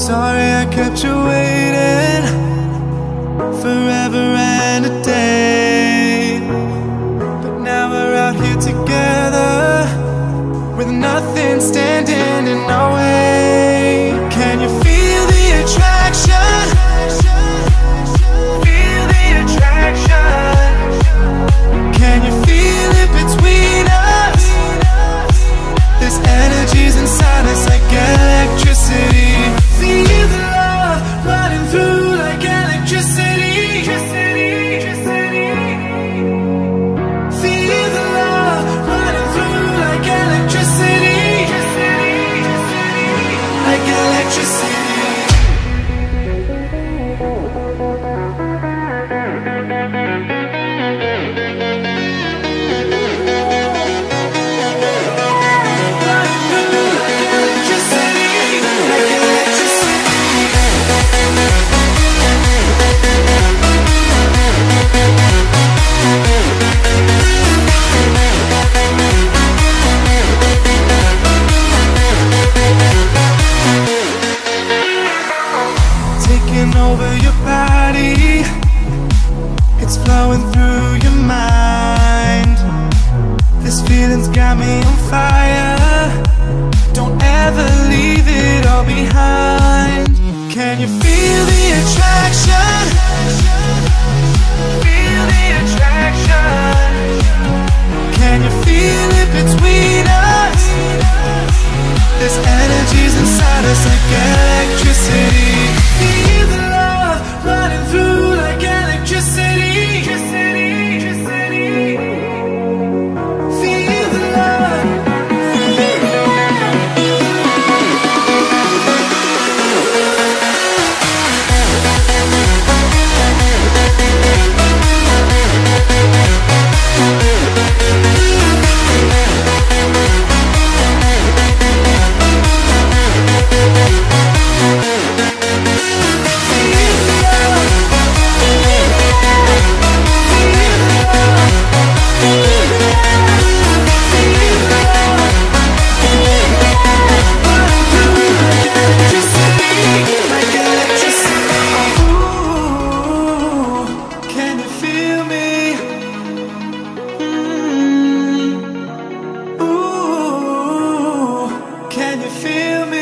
Sorry I kept you waiting. Forever and a flowing through your mind. This feeling's got me on fire. Don't ever leave it all behind. Can you feel the attraction? Feel the attraction. Can you feel it between us? This energy's inside us like feel me? Mm. Ooh, can you feel me?